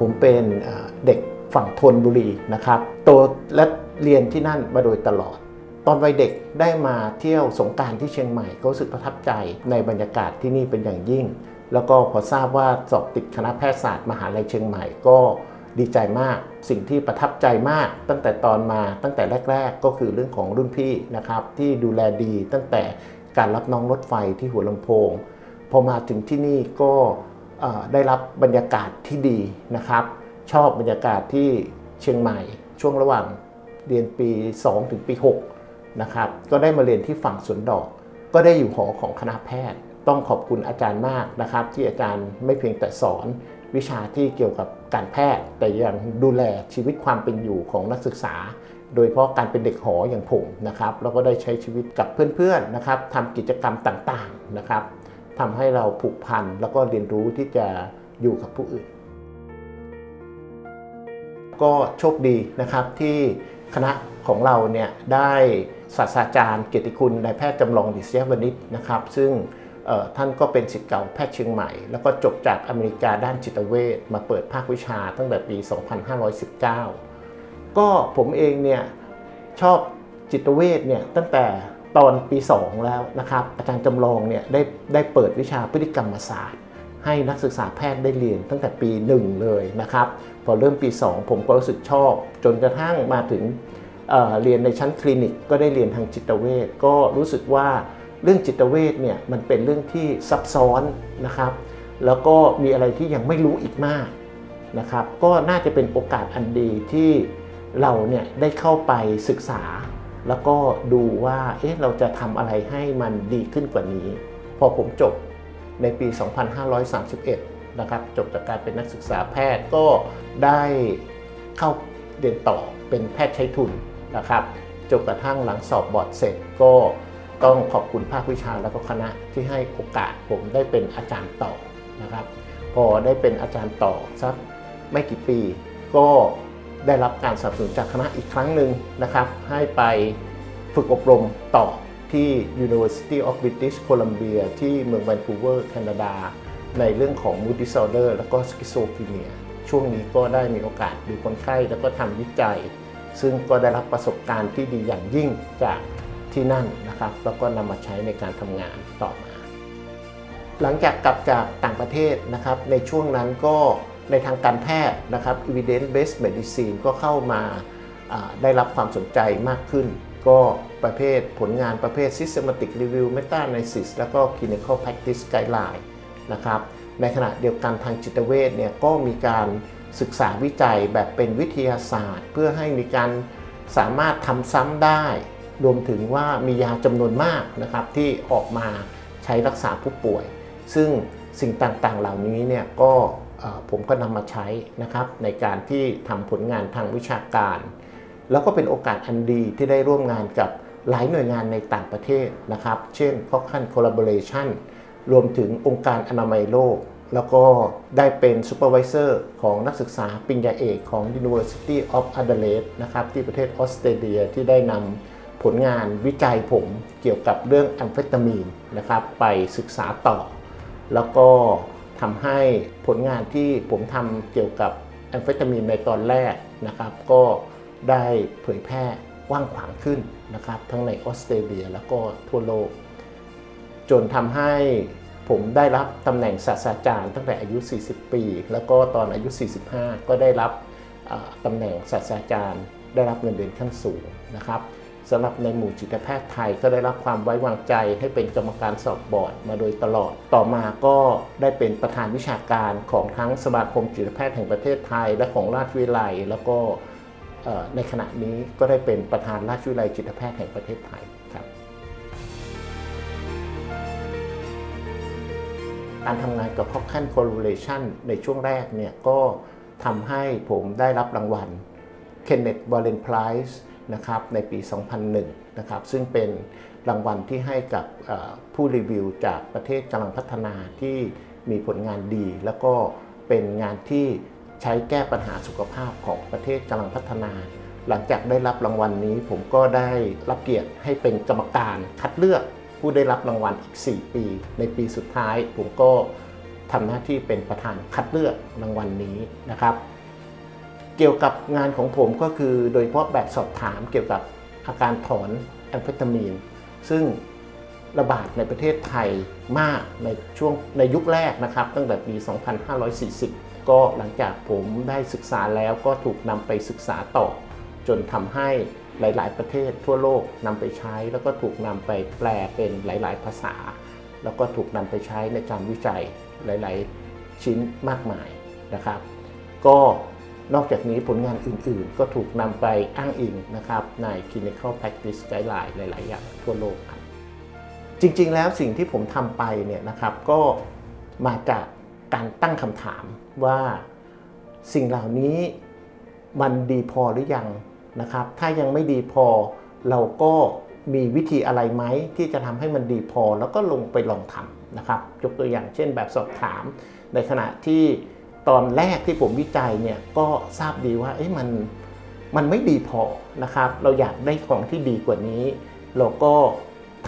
ผมเป็นเด็กฝั่งธนบุรีนะครับโตและเรียนที่นั่นมาโดยตลอด ตอนวัยเด็กได้มาเที่ยวสงการที่เชียงใหม่ก็รู้สึกประทับใจในบรรยากาศที่นี่เป็นอย่างยิ่ง แล้วก็พอทราบว่าสอบติดคณะแพทยศาสตร์มหาลัยเชียงใหม่ก็ดีใจมากสิ่งที่ประทับใจมาก ตั้งแต่ตอนมาตั้งแต่แรก ๆ ก็คือเรื่องของรุ่นพี่นะครับที่ดูแลดีตั้งแต่การรับน้องรถไฟที่หัวลำโพง พอมาถึงที่นี่ก็ ได้รับบรรยากาศที่ดีนะครับ ชอบบรรยากาศที่เชียงใหม่ ช่วงระหว่างเรียนปี 2 ถึงปี 6 นะครับ ก็ได้มาเรียนที่ฝั่งสวนดอก ก็ได้อยู่หอของคณะแพทย์ ต้องขอบคุณอาจารย์มากนะครับ ที่อาจารย์ไม่เพียงแต่สอนวิชาที่เกี่ยวกับการแพทย์ แต่ยังดูแลชีวิตความเป็นอยู่ของนักศึกษา โดยเพราะการเป็นเด็กหออย่างผมนะครับ แล้วก็ได้ใช้ชีวิตกับเพื่อนๆนะครับทำกิจกรรมต่างๆนะครับ ทำให้เราผูกพันแล้วก็เรียนรู้ที่จะอยู่กับผู้อื่น ก็โชคดีนะครับที่คณะของเราเนี่ยได้ศาสตราจารย์เกียรติคุณนายแพทย์จำลองดิเซียวนิชนะครับ ซึ่งท่านก็เป็นศิษย์เก่าแพทย์เชียงใหม่ แล้วก็จบจากอเมริกาด้านจิตเวชมาเปิดภาควิชาตั้งแต่ปี 2519 ก็ผมเองเนี่ยชอบจิตเวชเนี่ยตั้งแต่ ตอนปี 2 แล้วนะครับ อาจารย์จำลองเนี่ยได้ได้เปิดวิชาพฤติกรรมศาสตร์ ให้นักศึกษาแพทย์ได้เรียนตั้งแต่ปี 1 เลยนะครับ พอเริ่มปี 2 ผมก็รู้สึกชอบ จนกระทั่งมาถึงเเรียนในชั้นคลินิก ก็ได้เรียนทางจิตเวชก็รู้สึกว่าเรื่องจิตเวชเนี่ยมันเป็นเรื่องที่ซับซ้อนนะครับ แล้วก็มีอะไรที่ยังไม่รู้อีกมากนะครับ ก็น่าจะเป็นโอกาสอันดีที่เราเนี่ยได้เข้าไปศึกษา แล้วก็ดูว่าเอ๊ะเราจะทำอะไรให้มันดีขึ้นกว่านี้ พอผมจบในปี 2531 นะครับ จบจากการเป็นนักศึกษาแพทย์ก็ได้เข้าเรียนต่อเป็นแพทย์ใช้ทุนนะครับจนกระทั่งหลังสอบบอร์ดเสร็จก็ต้องขอบคุณภาควิชาและก็คณะที่ให้โอกาสผมได้เป็นอาจารย์ต่อนะครับ พอได้เป็นอาจารย์ต่อสักไม่กี่ปี ก็ ได้รับการสนับสนุนจากคณะอีกครั้งหนึ่งนะครับ ให้ไปฝึกอบรมต่อที่ University of British Columbia ที่เมืองแวนคูเวอร์แคนาดา ในเรื่องของ mood disorder แล้วก็สกิโซฟ r เนียช่วงนี้ก็ได้มีโอกาสดูคนไข้แล้วก็ทำวิจัย ซึ่งก็ได้รับประสบการณ์ที่ดีอย่างยิ่งจากที่นั่นนะครับ แล้วก็นำมาใช้ในการทำงานต่อมา หลังจากกลับจากต่างประเทศนะครับ ในช่วงนั้นก็ ในทางการแพทย์นะครับ evidence based medicine ก็เข้ามาได้รับความสนใจมากขึ้น ก็ประเภทผลงานประเภท systematic review meta analysis แล้วก็ clinical practice guideline นะครับในขณะเดียวกันทางจิตเวชเนี่ยก็มีการศึกษาวิจัยแบบเป็นวิทยาศาสตร์ เพื่อให้มีการสามารถทำซ้ำได้ รวมถึงว่ามียาจำนวนมากนะครับที่ออกมาใช้รักษาผู้ป่วย ซึ่งสิ่งต่างๆเหล่านี้เนี่ยก็ ผมก็นำมาใช้นะครับในการที่ทำผลงานทางวิชาการ แล้วก็เป็นโอกาสอันดีที่ได้ร่วมงานกับหลายหน่วยงานในต่างประเทศนะครับ เช่น Cochrane Collaboration รวมถึงองค์การอนามัยโลก แล้วก็ได้เป็น supervisor ของนักศึกษาปริญญาเอกของ University of Adelaide นะครับที่ประเทศออสเตรเลียที่ได้นำผลงานวิจัยผมเกี่ยวกับเรื่องแอมเฟตามีนนะครับไปศึกษาต่อ แล้วก็ ทำให้ผลงานที่ผมทำเกี่ยวกับแอมเฟตามีนในตอนแรกนะครับ ก็ได้เผยแพร่กว้างขวางขึ้นนะครับ ทั้งในออสเตรเลียแล้วก็ทั่วโลก จนทำให้ผมได้รับตำแหน่งศาสตราจารย์ตั้งแต่อายุ 40 ปี แล้วก็ตอนอายุ 45 ก็ได้รับตำแหน่งศาสตราจารย์ ได้รับเงินเดือนขั้นสูงนะครับ สำหรับในหมู่จิตแพทย์ไทยก็ได้รับความไว้วางใจให้เป็นกรรมการสอบบอร์ดมาโดยตลอด ต่อมาก็ได้เป็นประธานวิชาการของทั้งสมาคมจิตแพทย์แห่งประเทศไทย และของราชวิทยาลัยแล้วก็ในขณะนี้ก็ได้เป็นประธานราชวิทยาลัยจิตแพทย์แห่งประเทศไทยครับการทำงานกับ Cochrane Collaboration ในช่วงแรกเนี่ยก็ทำให้ผมได้รับรางวัล Kenneth Warren Prize นะครับในปี 2001 นะครับซึ่งเป็นรางวัลที่ให้กับผู้รีวิวจากประเทศกำลังพัฒนาที่มีผลงานดี แล้วก็เป็นงานที่ใช้แก้ปัญหาสุขภาพของประเทศกำลังพัฒนา หลังจากได้รับรางวัลนนี้ผมก็ได้รับเกียรติให้เป็นกรรมการคัดเลือกผู้ได้รับรางวัลอีก 4 ปี ในปีสุดท้ายผมก็ทำหน้าที่เป็นประธานคัดเลือกรางวัลนนี้นะครับ เกี่ยวกับงานของผมก็คือโดยเฉพาะแบบสอบถามเกี่ยวกับอาการถอนแอมเฟตามีน ซึ่งระบาดในประเทศไทยมากในช่วงในยุคแรกนะครับ ตั้งแต่ปี 2540 ก็หลังจากผมได้ศึกษาแล้วก็ถูกนำไปศึกษาต่อ จนทำให้หลาย ๆ ประเทศทั่วโลกนำไปใช้ แล้วก็ถูกนำไปแปลเป็นหลาย ๆ ภาษา แล้วก็ถูกนำไปใช้ในการวิจัยหลาย ๆ ชิ้นมากมายนะครับ ก็ นอกจากนี้ผลงานอื่นๆ ก็ถูกนำไปอ้างอิงนะครับใน clinical practice guideline หลาย ๆ อย่างทั่วโลกครับจริง ๆ แล้วสิ่งที่ผมทำไปเนี่ยนะครับก็มาจากการตั้งคำถามว่าสิ่งเหล่านี้มันดีพอหรือยังนะครับ ถ้ายังไม่ดีพอเราก็มีวิธีอะไรไหมที่จะทำให้มันดีพอแล้วก็ลงไปลองทำนะครับ ยกตัวอย่างเช่นแบบสอบถามในขณะที่ ตอนแรกที่ผมวิจัยเนี่ยก็ทราบดีว่าเอ้มันมันไม่ดีพอนะครับ เราอยากได้ของที่ดีกว่านี้ เราก็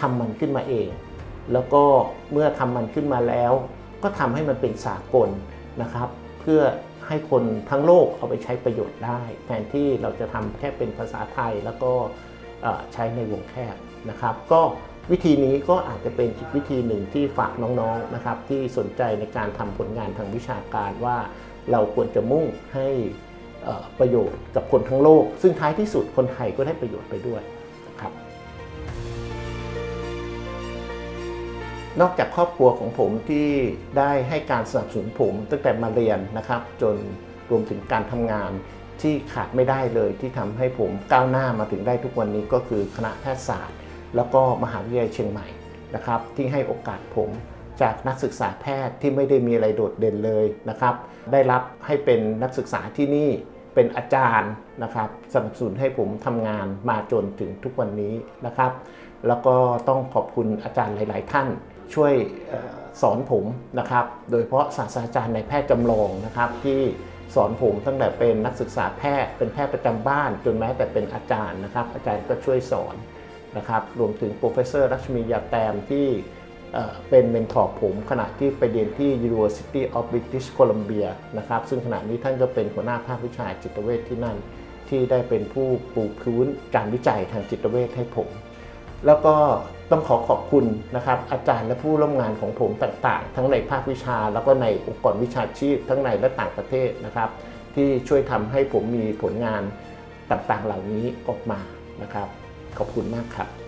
ทำมันขึ้นมาเอง แล้วก็เมื่อทำมันขึ้นมาแล้ว ก็ทำให้มันเป็นสากลนะครับ เพื่อให้คนทั้งโลกเอาไปใช้ประโยชน์ได้ แทนที่เราจะทำแค่เป็นภาษาไทยแล้วก็ใช้ในวงแคบนะครับ ก็ วิธีนี้ก็อาจจะเป็นอีกวิธีหนึ่งที่ฝากน้องๆนะครับที่สนใจในการทำผลงานทางวิชาการว่าเราควรจะมุ่งให้ประโยชน์กับคนทั้งโลก ซึ่งท้ายที่สุดคนไทยก็ได้ประโยชน์ไปด้วยนะครับนอกจากครอบครัวของผมที่ได้ให้การสนับสนุนผมตั้งแต่มาเรียนนะครับ จนรวมถึงการทำงานที่ขาดไม่ได้เลยที่ทำให้ผมก้าวหน้ามาถึงได้ทุกวันนี้ก็คือคณะแพทยศาสตร์ แล้วก็มหาวิทยาลัยเชียงใหม่นะครับที่ให้โอกาสผมจากนักศึกษาแพทย์ที่ไม่ได้มีอะไรโดดเด่นเลยนะครับ ได้รับให้เป็นนักศึกษาที่นี่เป็นอาจารย์นะครับสนับสนุนให้ผมทำงานมาจนถึงทุกวันนี้นะครับ แล้วก็ต้องขอบคุณอาจารย์หลาย ๆ ท่าน ช่วยสอนผมนะครับ โดยเฉพาะศาสตราจารย์นายแพทย์จำลองนะครับที่สอนผมตั้งแต่เป็นนักศึกษาแพทย์เป็นแพทย์ประจำบ้าน จนแม้แต่เป็นอาจารย์นะครับ อาจารย์ก็ช่วยสอน นะครับรวมถึง professor รัชมียาแตมที่เป็น mentor ผมขณะที่ไปเรียนที่ University of British Columbia นะครับซึ่งขณะนี้ท่านก็เป็นหัวหน้าภาควิชาจิตเวชที่นั่น ที่ได้เป็นผู้ปูพื้นการวิจัยทางจิตเวชให้ผม แล้วก็ต้องขอขอบคุณนะครับอาจารย์และผู้ร่วมงานของผมต่างๆ ทั้งในภาควิชา แล้วก็ในองค์กรวิชาชีพทั้งในและต่างประเทศนะครับที่ช่วยทำให้ผมมีผลงานต่างๆเหล่านี้ออกมานะครับ ขอบคุณมากครับ